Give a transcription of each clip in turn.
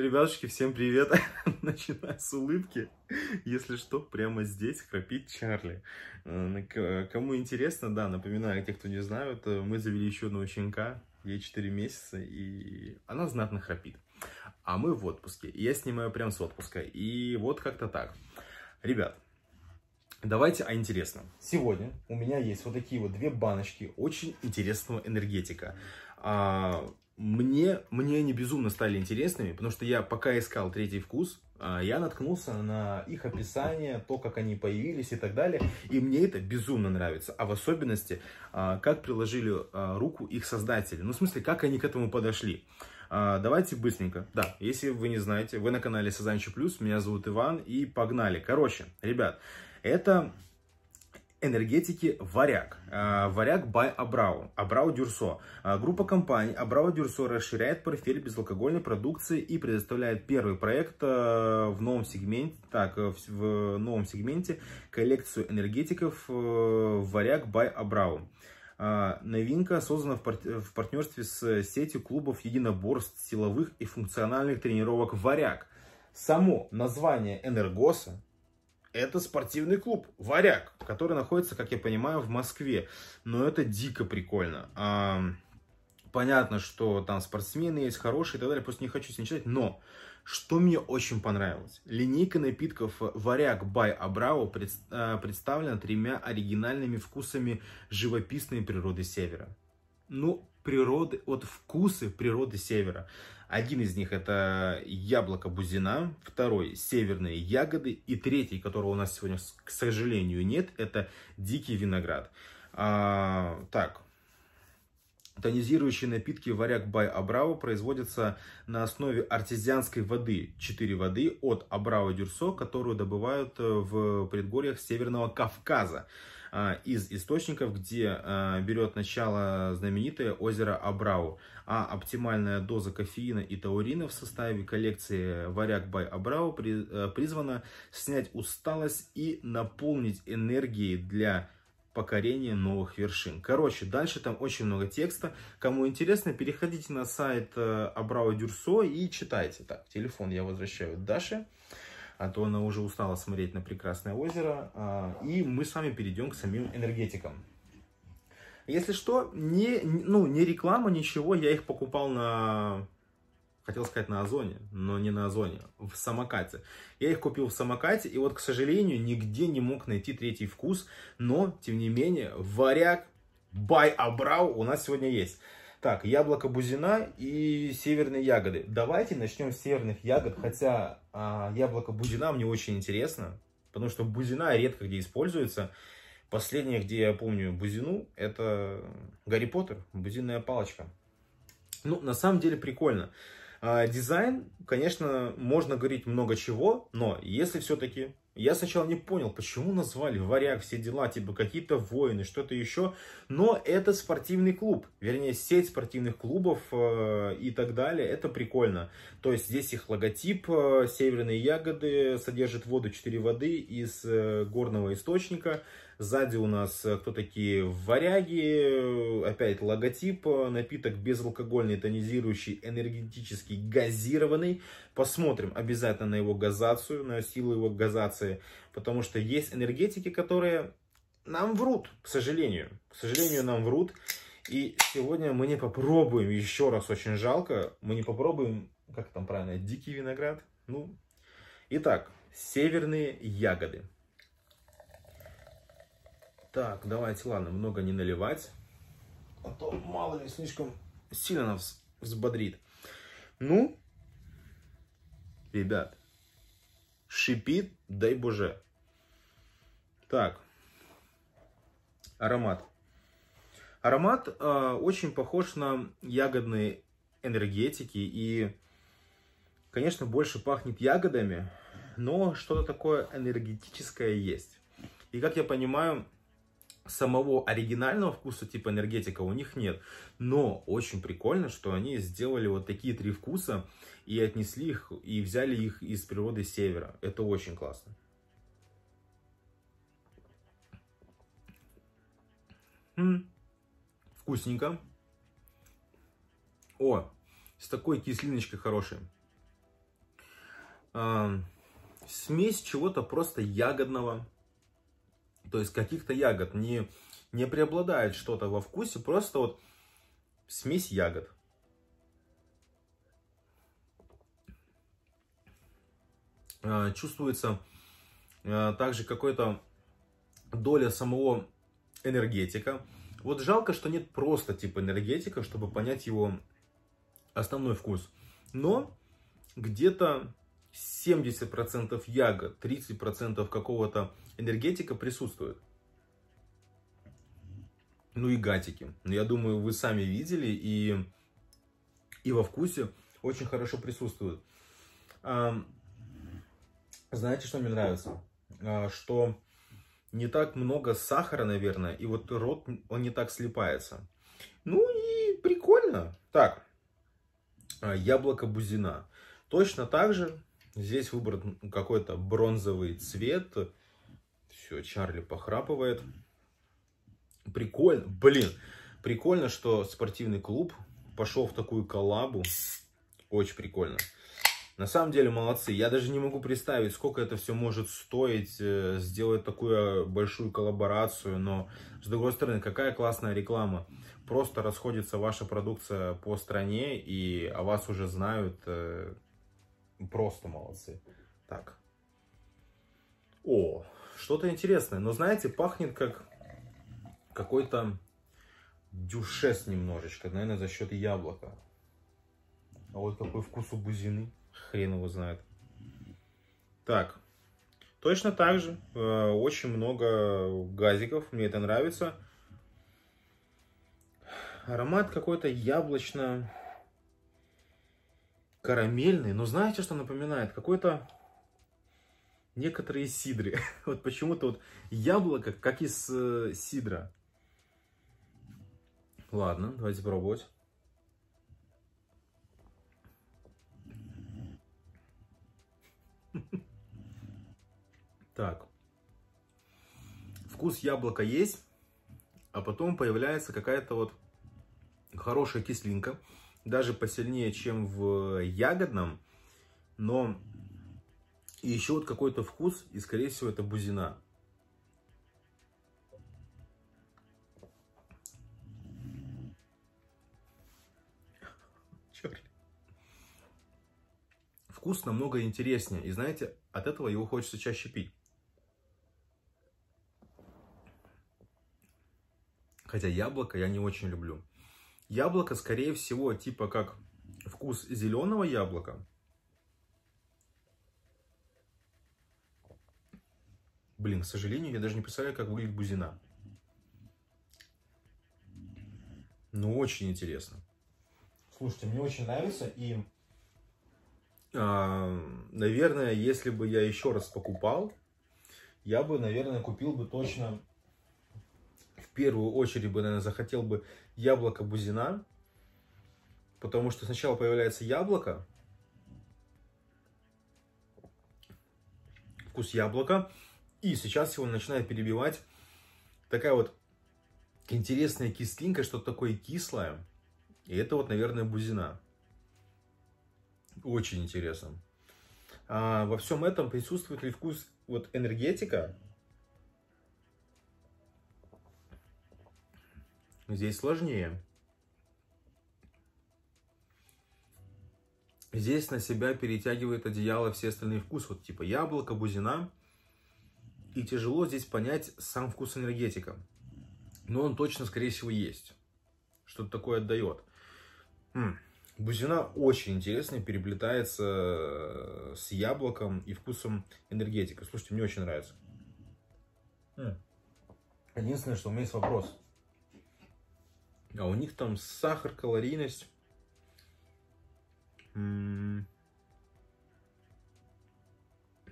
Ребятушки, всем привет. Начинаю с улыбки. Если что, прямо здесь храпит Чарли. Э, кому интересно, да, напоминаю, те, кто не знают, э, мы завели еще одного щенка. Ей 4 месяца, и она знатно храпит. А мы в отпуске. Я снимаю прям с отпуска. И вот как-то так. Ребят, Давайте о интересном. Сегодня у меня есть вот такие вот две баночки очень интересного энергетика. А, мне, мне они безумно стали интересными, потому что я пока искал третий вкус, а, я наткнулся на их описание, то, как они появились и так далее. И мне это безумно нравится. А в особенности, а, как приложили а, руку их создатели. Ну, в смысле, как они к этому подошли. Давайте быстренько. Да, если вы не знаете, вы на канале Сазанчи Плюс, меня зовут Иван, и погнали. Короче, ребят, это энергетики Варяг. А, Варяг by Абрау. Абрау Дюрсо. Группа компаний Абрау Дюрсо расширяет портфель безалкогольной продукции и предоставляет первый проект а, в новом сегменте, так, в новом сегменте коллекцию энергетиков Варяг by Абрау. Новинка создана в партнерстве с сетью клубов единоборств, силовых и функциональных тренировок «Варяг». Само название Энергоса это спортивный клуб «Варяг», который находится, как я понимаю, в Москве. Но это дико прикольно. А, понятно, что там спортсмены есть хорошие и так далее, просто не хочу сегодня читать. Но, что мне очень понравилось. Линейка напитков «Варяг by Абрао» а, представлена тремя оригинальными вкусами живописной природы Севера. Ну, природы, вот вкусы природы Севера. Один из них это яблоко бузина, второй северные ягоды и третий, которого у нас сегодня, к сожалению, нет, это дикий виноград. А, так, Тонизирующие напитки «Варяг Бай Абрао» производятся на основе артезианской воды, 4 воды от Абрао Дюрсо, которую добывают э, в предгорьях Северного Кавказа. А, из источников, где а, берет начало знаменитое озеро Абрау. А оптимальная доза кофеина и таурина в составе коллекции Варяг Бай Абрау э, призвана снять усталость и наполнить энергией для покорения новых вершин. Короче, дальше там очень много текста. Кому интересно, переходите на сайт э, Абрау Дюрсо и читайте. Так, телефон я возвращаю Даше а то она уже устала смотреть на прекрасное озеро. А, и мы с вами перейдем к самим энергетикам. Если что, не, ну, не реклама, ничего, я их покупал на, хотел сказать на Озоне, но не на Озоне, в самокате. Я их купил в самокате, и вот, к сожалению, нигде не мог найти третий вкус, но, тем не менее, варяг Бай Абрау у нас сегодня есть. Так, яблоко бузина и северные ягоды. Давайте начнем с северных ягод, хотя а, яблоко бузина мне очень интересно, потому что бузина редко где используется. Последнее, где я помню бузину, это Гарри Поттер, бузинная палочка. Ну, на самом деле прикольно. А, дизайн, конечно, можно говорить много чего, но если все-таки я сначала не понял, почему назвали варяг, все дела, типа какие-то воины, что-то еще. Но это спортивный клуб, вернее сеть спортивных клубов э, и так далее. Это прикольно. То есть здесь их логотип, э, северные ягоды, содержит воду 4 воды из э, горного источника. Сзади у нас э, кто такие варяги, опять логотип, э, напиток безалкогольный, тонизирующий, энергетический, газированный. Посмотрим обязательно на его газацию, на силу его газации, потому что есть энергетики, которые нам врут, к сожалению. К сожалению, нам врут. И сегодня мы не попробуем, еще раз очень жалко, мы не попробуем, как там правильно, дикий виноград. Ну, итак, северные ягоды. Так, давайте, ладно, много не наливать. А то, мало ли, слишком сильно нас взбодрит. Ну, ребят, шипит, дай боже. Так, аромат. Аромат э, очень похож на ягодные энергетики и, конечно, больше пахнет ягодами, но что-то такое энергетическое есть. И как я понимаю, самого оригинального вкуса типа энергетика у них нет. Но очень прикольно, что они сделали вот такие три вкуса и отнесли их, и взяли их из природы севера. Это очень классно. М-м, вкусненько. О, с такой кислиночкой хорошей. э, смесь чего-то просто ягодного, то есть каких-то ягод, не, не преобладает что-то во вкусе, просто вот смесь ягод. Э, чувствуется э, также какой-то доля самого энергетика. Вот жалко, что нет просто типа энергетика, чтобы понять его основной вкус. Но где-то 70% ягод, 30% какого-то энергетика присутствует. Ну и гатики. Ну, я думаю, вы сами видели и, и во вкусе очень хорошо присутствуют. Знаете, что мне нравится? А, что не так много сахара, наверное, и вот рот, он не так слипается. Ну и прикольно. Так, а, яблоко бузина. Точно так же здесь выбран какой-то бронзовый цвет. Все, Чарли похрапывает. Прикольно, блин, прикольно, что спортивный клуб пошел в такую коллабу. Очень прикольно. На самом деле молодцы. Я даже не могу представить, сколько это все может стоить, э, сделать такую большую коллаборацию. Но, с другой стороны, какая классная реклама. Просто расходится ваша продукция по стране, и о вас уже знают. Просто молодцы. Так. О, что-то интересное. Но знаете, пахнет как какой-то дюшес немножечко. Наверное, за счет яблока. А вот какой вкус у бузины. Хрен его знает. Так. Точно так же. Э, очень много газиков. Мне это нравится. Аромат какой-то яблочно карамельный. Но знаете, что напоминает? Какой-то некоторые сидры. Вот почему-то вот яблоко, как из э, сидра. Ладно, давайте пробовать. Так. Вкус яблока есть, а потом появляется какая-то вот хорошая кислинка. Даже посильнее, чем в ягодном. Но еще вот какой-то вкус, и скорее всего это бузина. Черт вкус намного интереснее. И знаете, от этого его хочется чаще пить. Хотя яблоко я не очень люблю. Яблоко, скорее всего, типа как вкус зеленого яблока. Блин, к сожалению, я даже не представляю, как выглядит бузина. Ну, очень интересно. Слушайте, мне очень нравится и а, наверное, если бы я еще раз покупал, я бы, наверное, купил бы точно, первую очередь бы, наверное, захотел бы яблоко бузина, потому что сначала появляется яблоко, вкус яблока, и сейчас его начинает перебивать такая вот интересная кислинка, что-то такое кислое, и это вот, наверное, бузина. Очень интересно. А во всем этом присутствует ли вкус вот энергетика? Здесь сложнее. Здесь на себя перетягивает одеяло все остальные вкусы, вот типа яблоко, бузина. И тяжело здесь понять сам вкус энергетика. Но он точно, скорее всего, есть. Что-то такое отдает. М -м. Бузина очень интересная, переплетается э, с яблоком и вкусом энергетика. Слушайте, мне очень нравится. Единственное, что у меня есть вопрос. А у них там сахар, калорийность.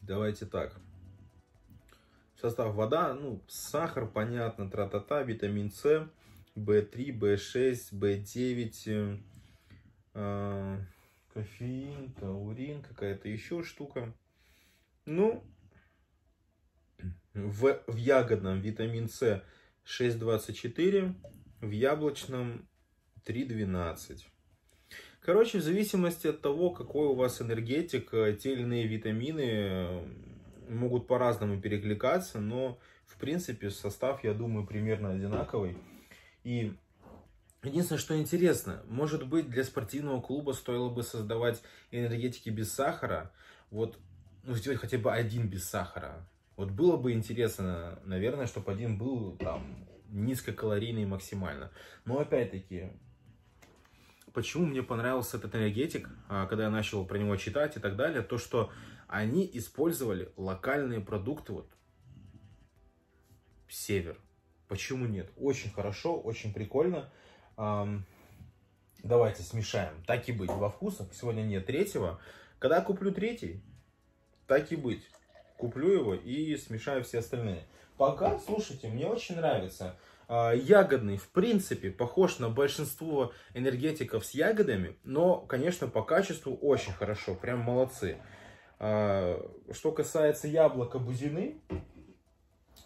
Давайте так. Состав вода, ну, сахар, понятно, тра-та-та, витамин С, В3, В6, В9, э, кофеин, таурин, какая-то еще штука. Ну, в, в ягодном витамин С 6,24, в яблочном 3,12. Короче, в зависимости от того, какой у вас энергетик, э, те или иные витамины э, могут по-разному перекликаться, но в принципе состав, я думаю, примерно одинаковый. И единственное, что интересно, может быть для спортивного клуба стоило бы создавать энергетики без сахара, вот, ну, сделать хотя бы один без сахара. Вот было бы интересно, наверное, чтобы один был там низкокалорийный максимально. Но опять-таки, почему мне понравился этот энергетик, а, когда я начал про него читать и так далее, то что они использовали локальные продукты, вот север. Почему нет? Очень хорошо, очень прикольно. Давайте смешаем. Так и быть. Во вкусах сегодня нет третьего. Когда куплю третий, так и быть. Куплю его и смешаю все остальные. Пока, слушайте, мне очень нравится. А, ягодный, в принципе, похож на большинство энергетиков с ягодами, но, конечно, по качеству очень хорошо, прям молодцы. А, что касается яблока бузины,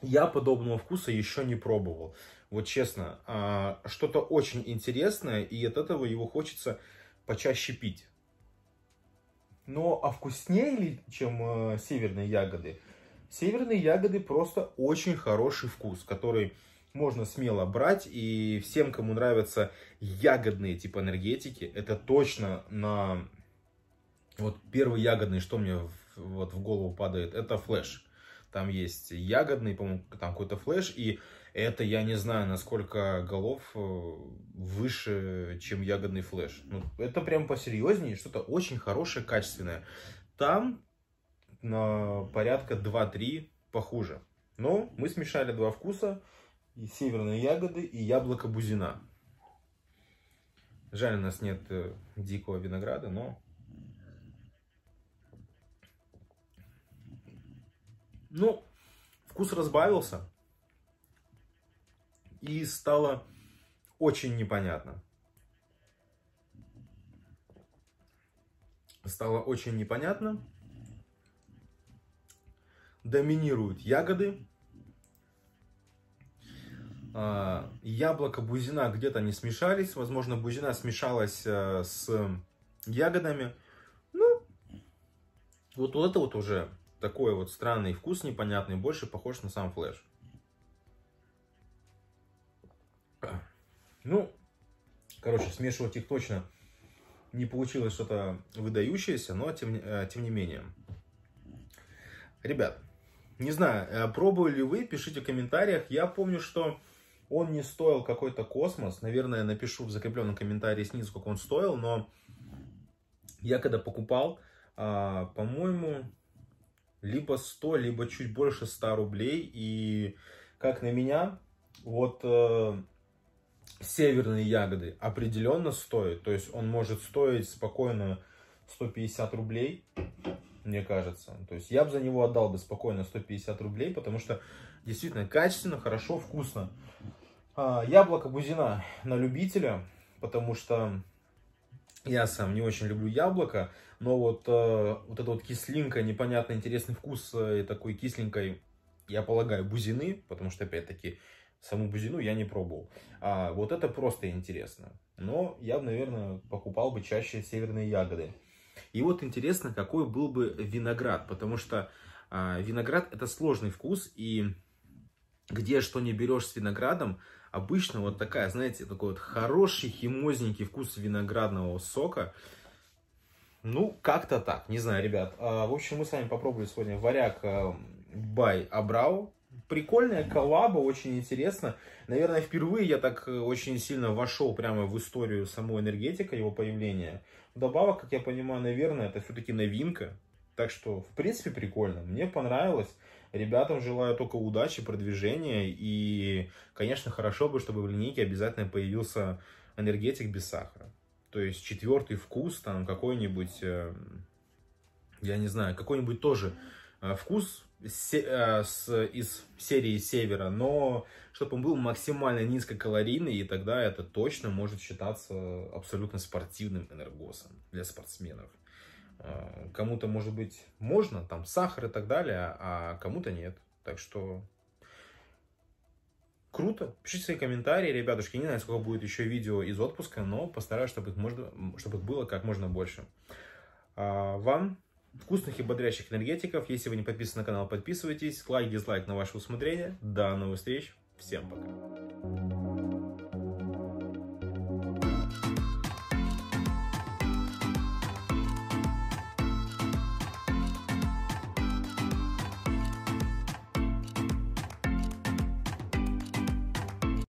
я подобного вкуса еще не пробовал. Вот честно, а, что-то очень интересное, и от этого его хочется почаще пить. Но а вкуснее ли, чем э, северные ягоды? Северные ягоды просто очень хороший вкус, который можно смело брать. И всем, кому нравятся ягодные типа энергетики, это точно на... Вот первый ягодный, что мне вот в голову падает, это флеш. Там есть ягодный, по-моему, там какой-то флеш. И это я не знаю, насколько голов э, выше, чем ягодный флеш. Ну, это прям посерьезнее, что-то очень хорошее, качественное. Там на порядка 2-3 похуже. Но мы смешали два вкуса и северные ягоды, и яблоко бузина. Жаль, у нас нет э, дикого винограда, но... Ну, вкус разбавился. И стало очень непонятно. Стало очень непонятно. Доминируют ягоды, а, яблоко, бузина где-то не смешались. Возможно, бузина смешалась э, с ягодами. Ну, вот это вот уже такой вот странный вкус непонятный, больше похож на сам флеш. Ну, короче, смешивать их точно не получилось что-то выдающееся, но тем, э, тем не менее. Ребят, не знаю, э, пробовали ли вы, пишите в комментариях. Я помню, что он не стоил какой-то космос. Наверное, напишу в закрепленном комментарии снизу, сколько он стоил. Но я когда покупал, а, по-моему, либо 100, либо чуть больше 100 рублей. И как на меня, вот э, северные ягоды определенно стоят. То есть он может стоить спокойно 150 рублей, мне кажется. То есть я бы за него отдал бы спокойно 150 рублей, потому что действительно качественно, хорошо, вкусно. А, яблоко бузина на любителя, потому что я сам не очень люблю яблоко, но вот, э, вот эта вот кислинка, непонятно интересный вкус э, такой кисленькой, я полагаю, бузины, потому что, опять-таки, саму бузину я не пробовал. А вот это просто интересно. Но я бы, наверное, покупал бы чаще северные ягоды. И вот интересно, какой был бы виноград, потому что а, виноград это сложный вкус, и где что не берешь с виноградом, обычно вот такая, знаете, такой вот хороший химозненький вкус виноградного сока. Ну, как-то так, не знаю, ребят. А, в общем, мы с вами попробовали сегодня варяг Бай э, Абрау. Прикольная коллаба, очень интересно. Наверное, впервые я так э, очень сильно вошел прямо в историю самой энергетика, его появления. Добавок, как я понимаю, наверное, это все-таки новинка. Так что, в принципе, прикольно. Мне понравилось. Ребятам желаю только удачи, продвижения. И, конечно, хорошо бы, чтобы в линейке обязательно появился энергетик без сахара. То есть четвертый вкус, там какой-нибудь, э, я не знаю, какой-нибудь тоже вкус э, с, из серии Севера, но чтобы он был максимально низкокалорийный, и тогда это точно может считаться абсолютно спортивным энергосом для спортсменов. Э, кому-то, может быть, можно, там, сахар и так далее, а кому-то нет. Так что круто. Пишите свои комментарии, ребятушки. Не знаю, сколько будет еще видео из отпуска, но постараюсь, чтобы их, можно, чтобы их было как можно больше. А, вам вкусных и бодрящих энергетиков. Если вы не подписаны на канал, подписывайтесь. Лайк, дизлайк на ваше усмотрение. До новых встреч. Всем пока.